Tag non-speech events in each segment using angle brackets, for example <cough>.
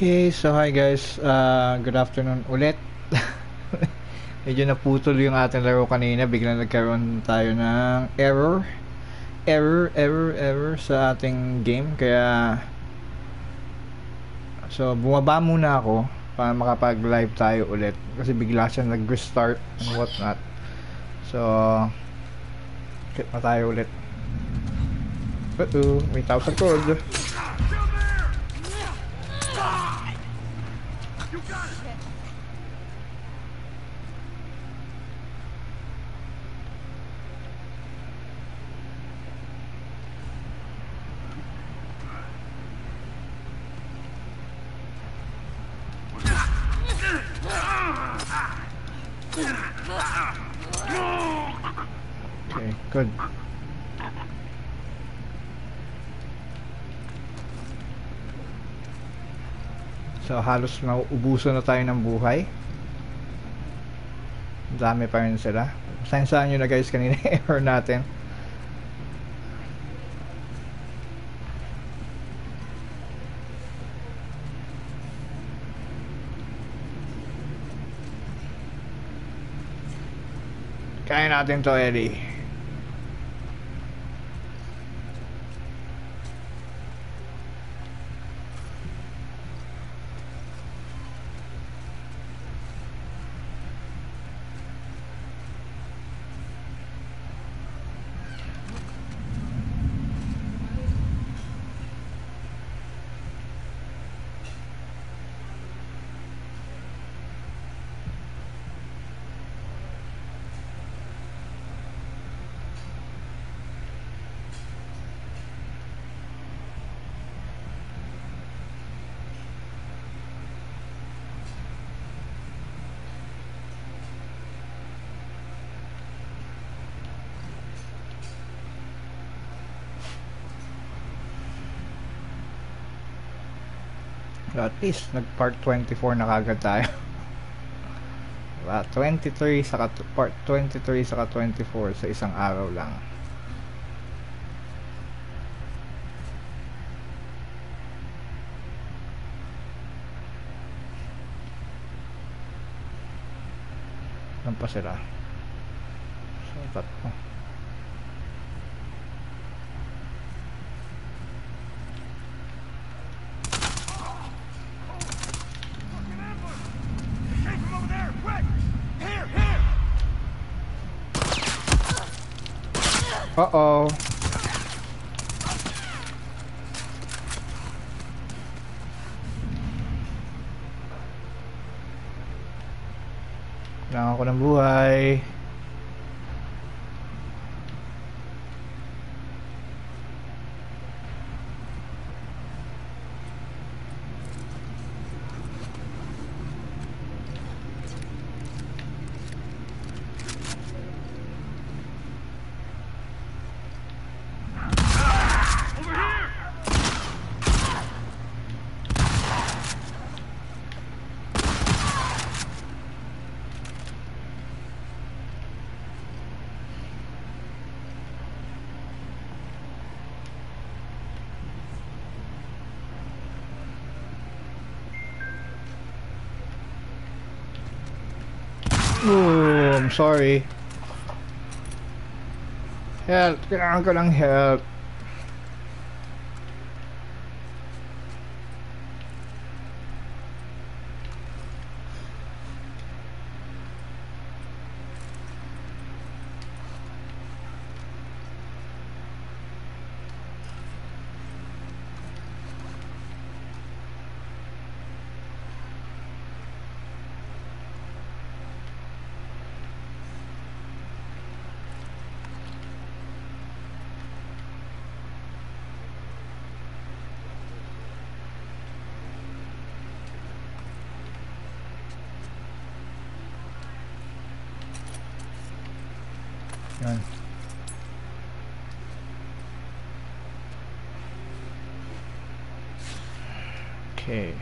Okay, so hi guys. Uh, good afternoon ulit. <laughs> Medyo naputol yung ating laro kanina. Biglang nagkaroon tayo ng error. Error, error, error sa ating game. Kaya, so bumaba muna ako para makapag-live tayo ulit. Kasi bigla siya nag-restart and whatnot. So, kit na tayo ulit. Uh-oh, may tao sa Okay, good. So halos nauubusan na tayo ng buhay. Dami pa rin sila. Sensaan nyo na guys kanina error natin. Kaya natin to, Ellie. At least, nag part 24 na kagad tayo. <laughs> diba? 23 saka part 23 saka 24 sa isang araw lang. Saan pa sila? So, tatlo. Uh-oh. Kailangan ko ng buhay. Oh, I'm sorry. Help. Kailangan ko ng help. Okay.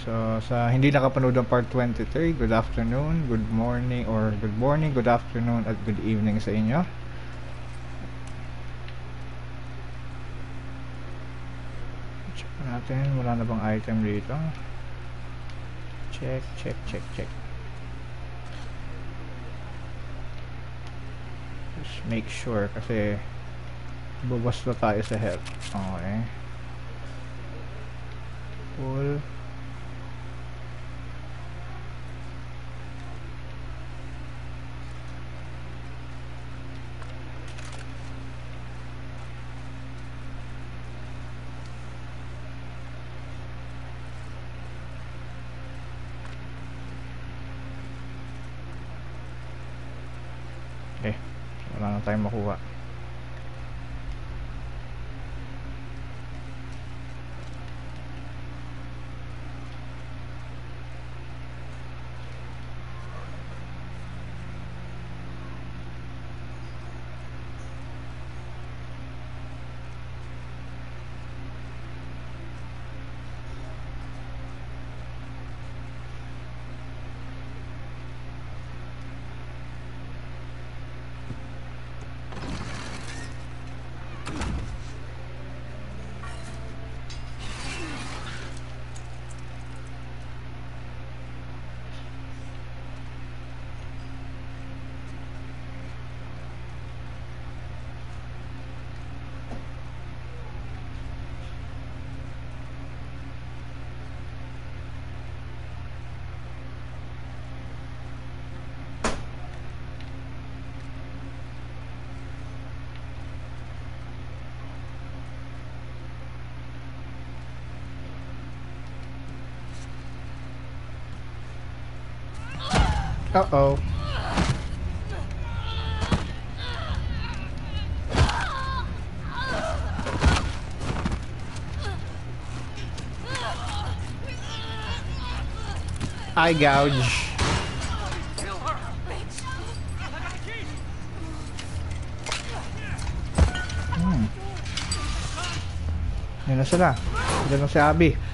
So, sa hindi nakapanood ng part 23, good afternoon, good morning, or good morning, good afternoon, at good evening sa inyo. Check natin, wala na bang item dito? Check, check, check, check. Just make sure kasi babas na tayo sa health. Okay. Full. Eh, wala na tayong makuha. Uh-oh. Eye gouge. Kill her! I got the keys! Hmm. Yan na sila. Diyan na si Abby.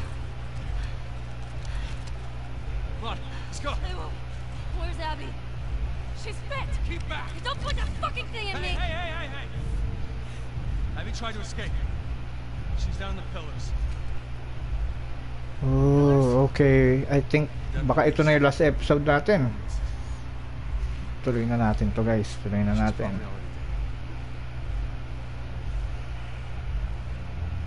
Think baka ito na yung last episode natin. Tuloy na natin to guys. Tuloy na natin.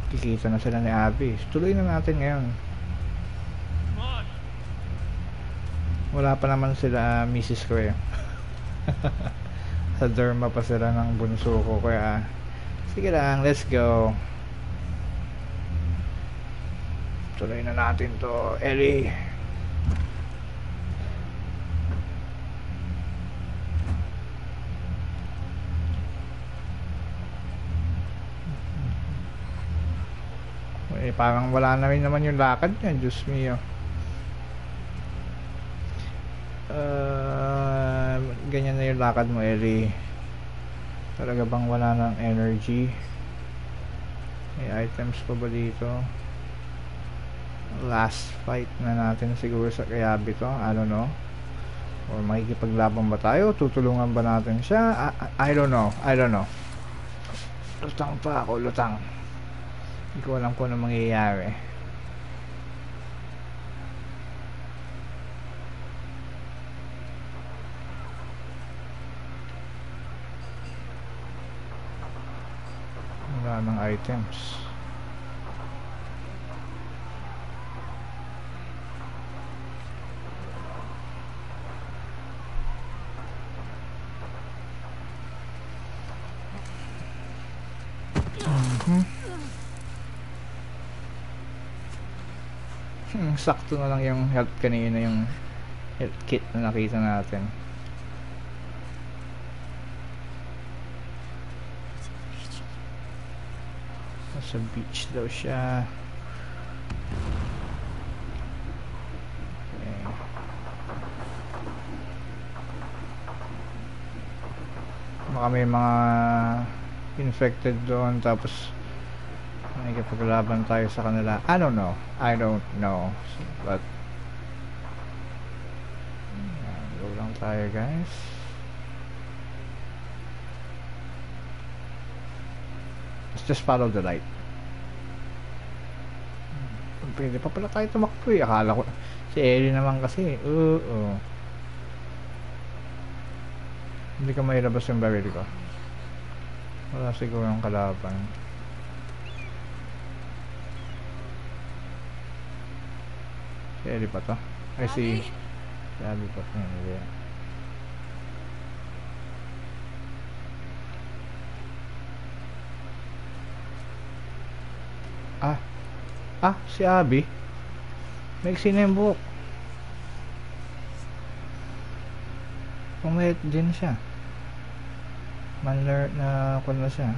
Kikita na sila ni Abby. Tuloy na natin ngayon. Wala pa naman sila Mrs. ko eh. <laughs> Sa derma pa sila ng bunso ko kaya sige lang, let's go. Tuloy na natin to, Ellie. Parang wala na rin naman yung lakad niya, Diyos mio. Uh, ganyan na yung lakad mo, Ellie. Talaga bang wala ng energy? May items pa ba dito? Last fight na natin siguro sa Kayabi to. I don't know. Or makikipaglaban ba tayo? Tutulungan ba natin siya? I, I don't know. I don't know. Lutang pa ako, lutang. Hindi ko alam kung ano mangyayari. Wala ng items. Mhm. Hmm, sakto na lang yung health kanina yung health kit na nakita natin. Nasa beach daw siya. Okay. Baka may mga infected doon tapos Nakikipaglaban tayo sa kanila. I don't know. I don't know. But, go lang tayo guys. Let's just follow the light. Hmm, pwede pa pala tayo tumakbo eh. Akala ko, si Ellie naman kasi. Oo. Uh -uh. Hindi ka mailabas yung baril ko. Wala siguro yung kalaban. Si Ellie pa to. Ay si... Si Abby pa to. Hindi. Ah. Ah, si Abby. Maiksi na yung buhok. Pumayat din siya. Manler na kung na siya.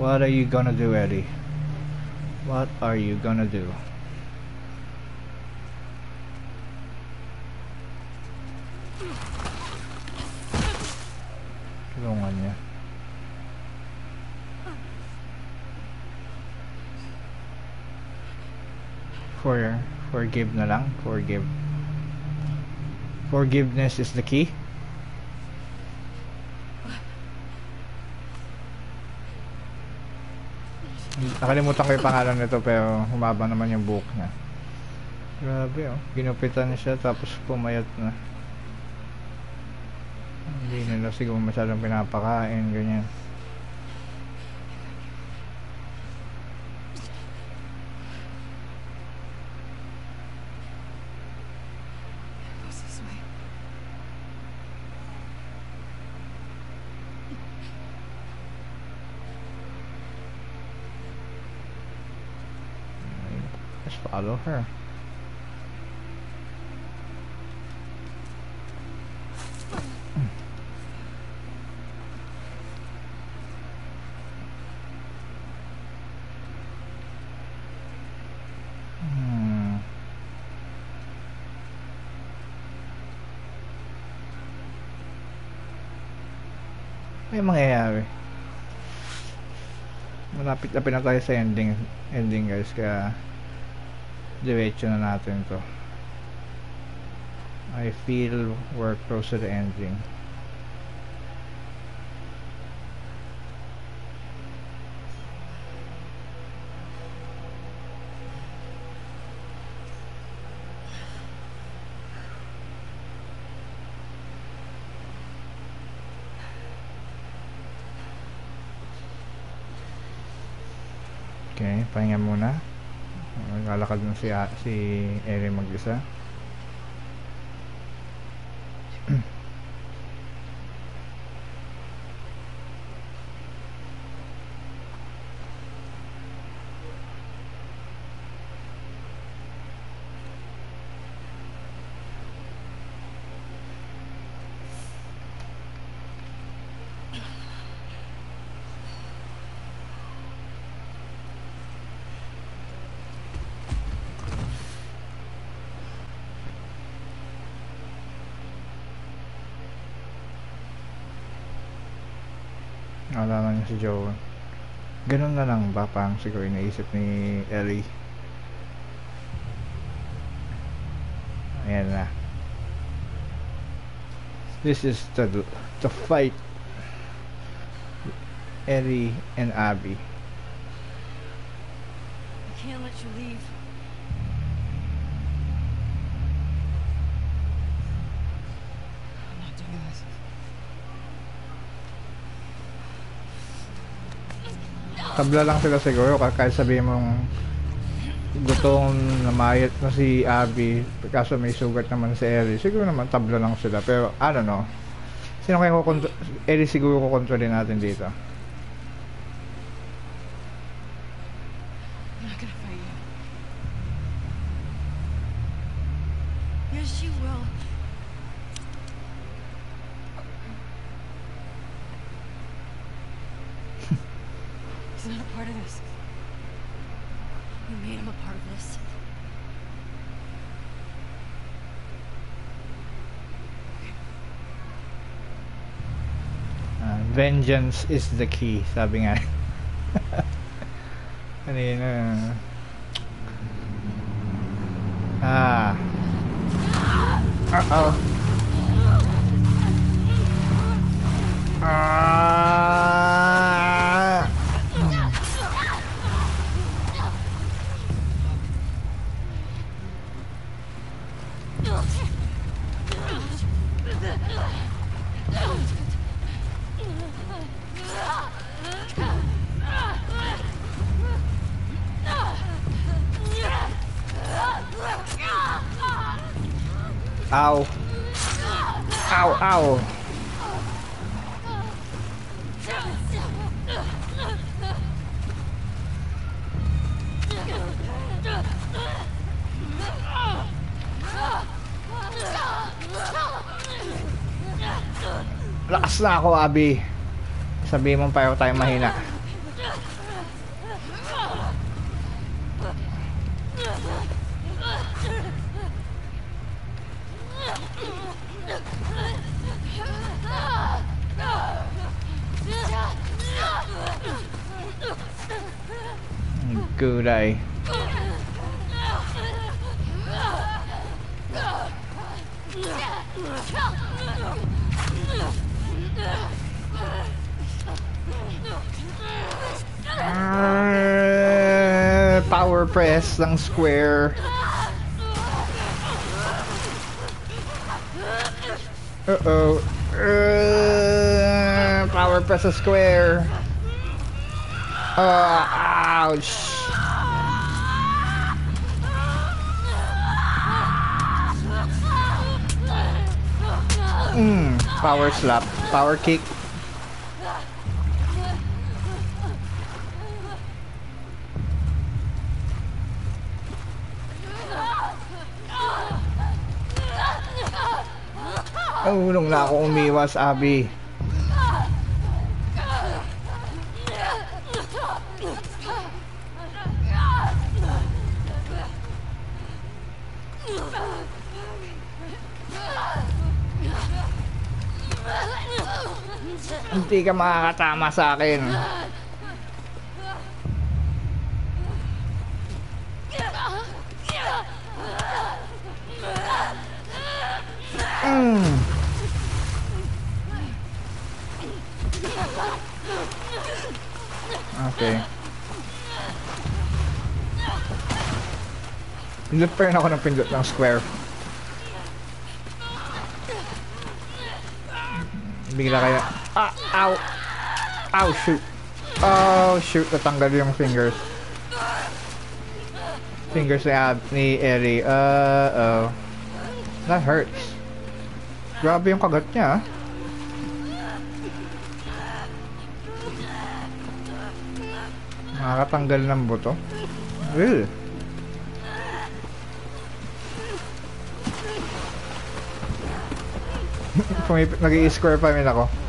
What are you gonna do, Eddie? What are you gonna do? For forgive na lang, forgive. Forgiveness is the key. Nakalimutan ko yung pangalan nito pero humaba naman yung buhok niya. Grabe oh. Ginupitan siya tapos pumayat na. Hindi nila siguro masyadong pinapakain, ganyan. Follow her. Hmm. May mangyayari. Malapit na na tayo sa ending, ending guys, kaya diretso na natin to. I feel we're close to the ending. Okay, pahinga muna. Naglalakad na si, si Eri mag-isa. Naalala niya si Joel. Ganun na lang ba pang siguro iniisip ni Ellie? Ayan na. This is the the fight. Ellie and Abby. Tabla lang sila siguro ka- kahit sabihin mong gutom namayat na si Abby kaso may sugat naman si Ellie siguro naman tabla lang sila pero I don't know sino kaya kukontrol Ellie siguro kukontrolin natin dito you. Yes, you will. Part of this. You made him a part of this. Ah, vengeance is the key sabi nga <laughs> Kanina. Ah. Uh-oh. Ah. Ow. Ow, ow. Lakas na ako, Abi. Sabihin mo pareho tayo mahina. Gulay. Ah, Power press ng square. Uh-oh. Uh, power press a square. Uh, ouch. Mm, power slap. Power kick. Nahulong na ako umiwas, Abby. Hindi ka makakatama sa akin. Mm. Okay. Pindot pa rin ako ng pindot ng square. Bigla kaya... Ah! Ow! Ow! Shoot! Oh! Shoot! Natanggal yung fingers. Fingers ni, Ab ni Ellie. Uh-oh. That hurts. Grabe yung kagat niya ah. Nakakatanggal ng buto. Ew. <laughs> Nag-i-square pa rin ako.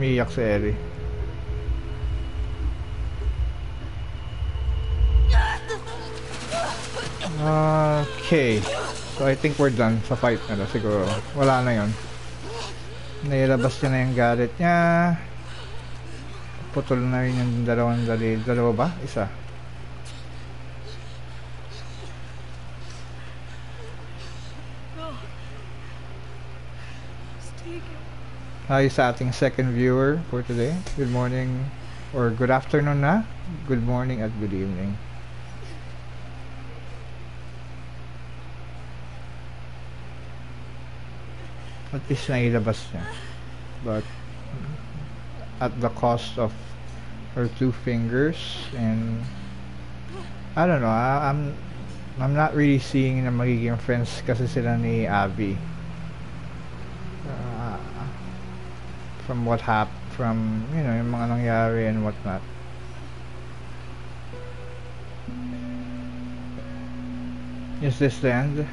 Umiiyak si Ellie. Okay. So I think we're done sa fight na siguro. Wala na yon. Nailabas niya na yung galit niya. Putol na rin yung dalawang dalil. Dalawa ba? Isa. Hi sa ating second viewer for today. Good morning or good afternoon na. Good morning at good evening. At least nailabas niya. But at the cost of her two fingers and I don't know, I, I'm I'm not really seeing na magiging friends kasi sila ni Abby. From what hap from you know yung mga nangyari and whatnot. Is this the end?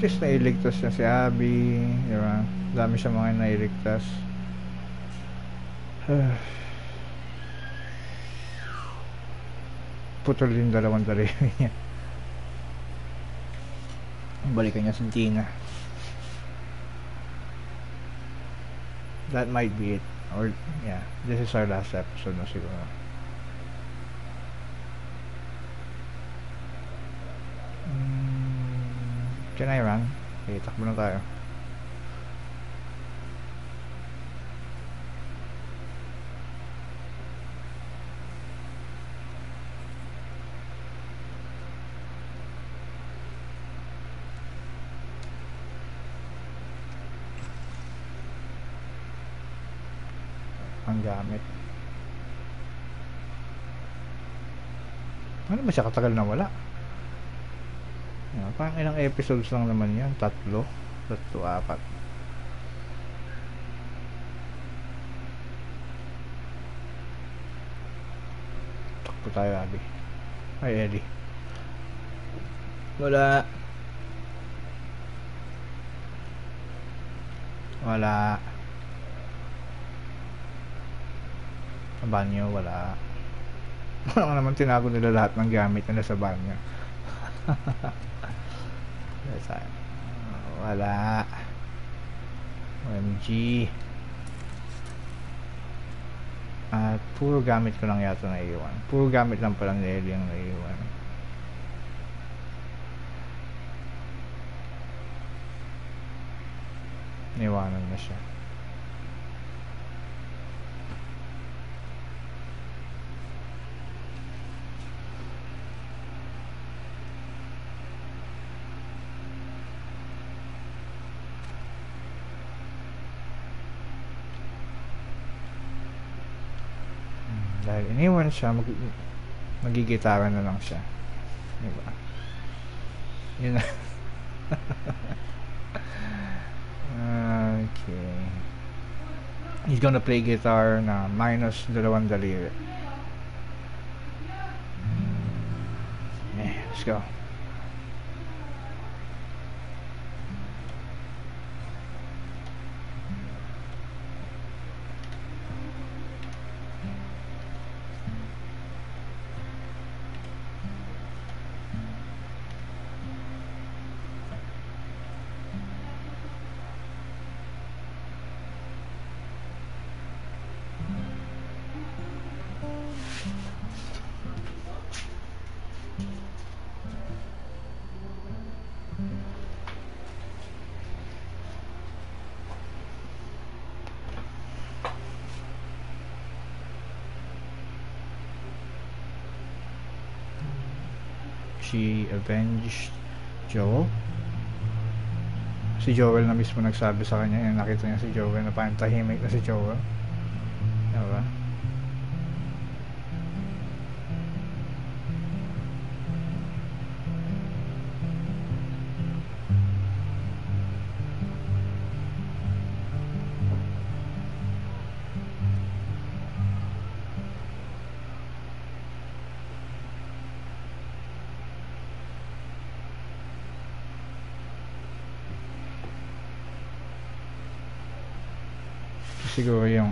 At least nailigtas niya si Abby, di ba? Dami siya mga nailigtas. <sighs> naputol yung dalawang daliri <laughs> niya. Balikan niya sa Gina. That might be it. Or, yeah, this is our last episode na siguro. Mm, can I run? Okay, takbo na tayo. ang gamit. Ba siya katagal na wala? Parang ilang episodes lang naman yan? Tatlo? Tatlo, apat. Takbo tayo, Abby. Ay, Ellie. Wala. Wala. Sa banyo, wala. <laughs> Wala naman tinago nila lahat ng gamit nila sa banyo. <laughs> Wala. OMG. At puro gamit ko lang yata na iwan. Puro gamit lang pala ni Ellie ang naiwan. Niwanan na siya. Siya, mag magigitara na lang siya. Diba? Yun na. <laughs> okay. He's gonna play guitar na minus dalawang daliri. Eh, let's go. She avenged Joel. Si Joel na mismo nagsabi sa kanya, yung nakita niya si Joel na parang tahimik na si Joel. Diba?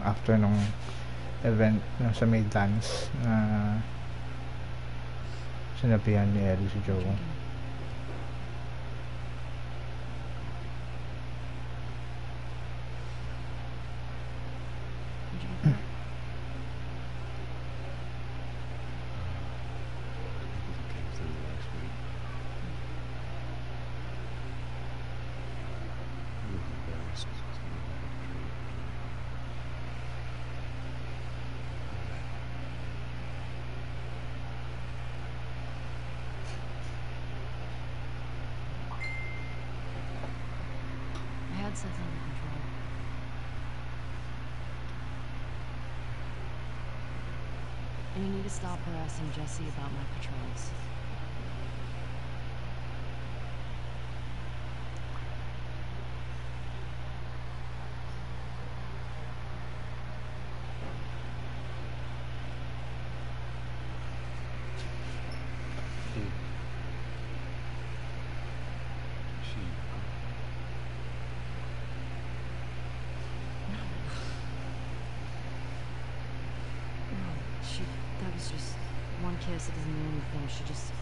After nung event nung sa may dance na sinabihan ni Ellie si Joe. Where'd you I under control. And you need to stop harassing Jesse about my patrols. No, she. That was just one kiss, it doesn't mean anything. She just.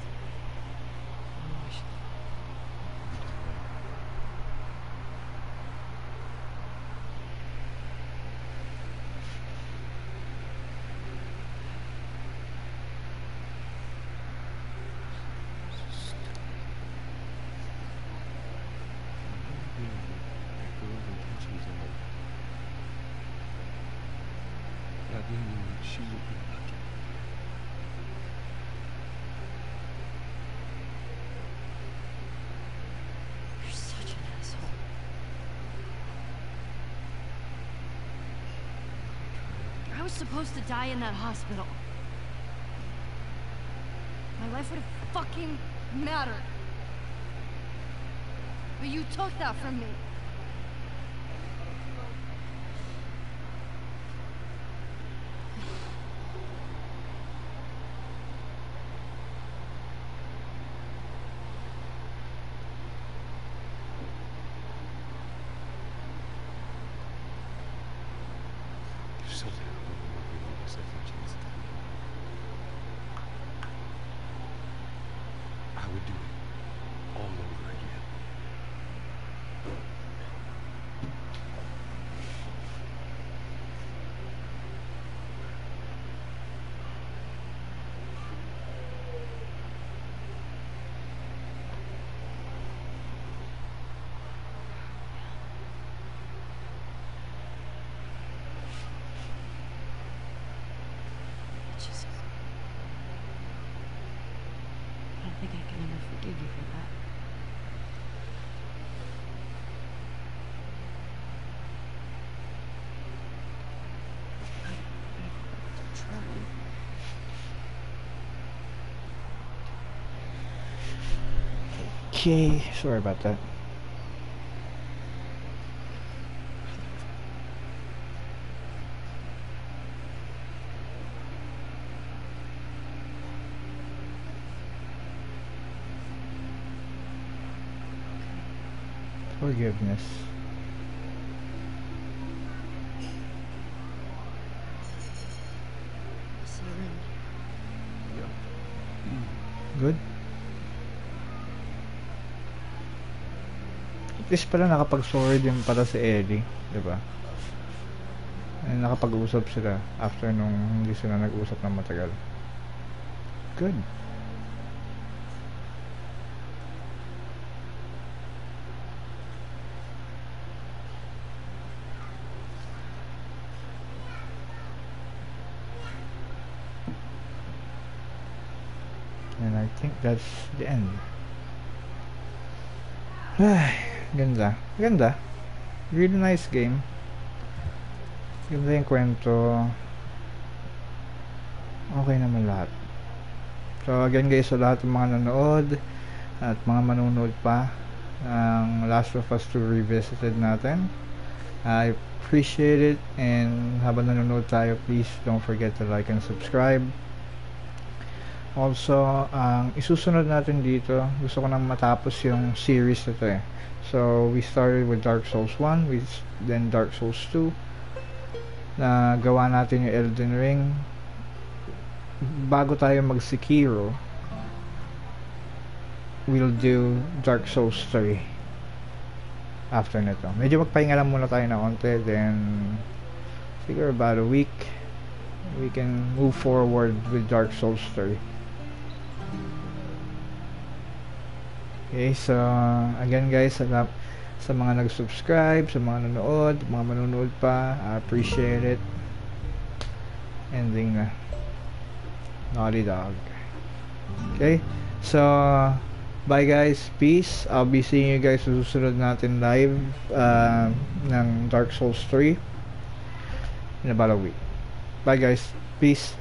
Supposed to die in that hospital. My life would have fucking mattered. But you took that from me. You that. Okay, sorry about that. Forgiveness. Good. At least pala nakapag-sorry din pala si Ellie, di ba? Nakapag-usap sila after nung hindi sila nag-usap ng matagal. Good. And I think that's the end. Ay, ganda. Ganda. Really nice game. Ganda yung kwento. Okay naman lahat. So again guys, sa lahat ng mga nanood at mga manonood pa ang Last of Us 2 Revisited natin. I appreciate it and habang nanonood tayo, please don't forget to like and subscribe. Also, ang isusunod natin dito, gusto ko nang matapos yung series na to eh. So, we started with Dark Souls 1, we, then Dark Souls 2, na gawa natin yung Elden Ring. Bago tayo mag Sekiro, we'll do Dark Souls 3 after nito. Medyo magpahinga lang muna tayo na konti, then siguro about a week, we can move forward with Dark Souls 3. Okay, so again guys, sa, la- sa mga nag-subscribe, sa mga nanood, mga manonood pa, I appreciate it. Ending na. Naughty Dog. Okay, so bye guys, peace. I'll be seeing you guys sa susunod natin live uh, ng Dark Souls 3 in about a week. Bye guys, peace.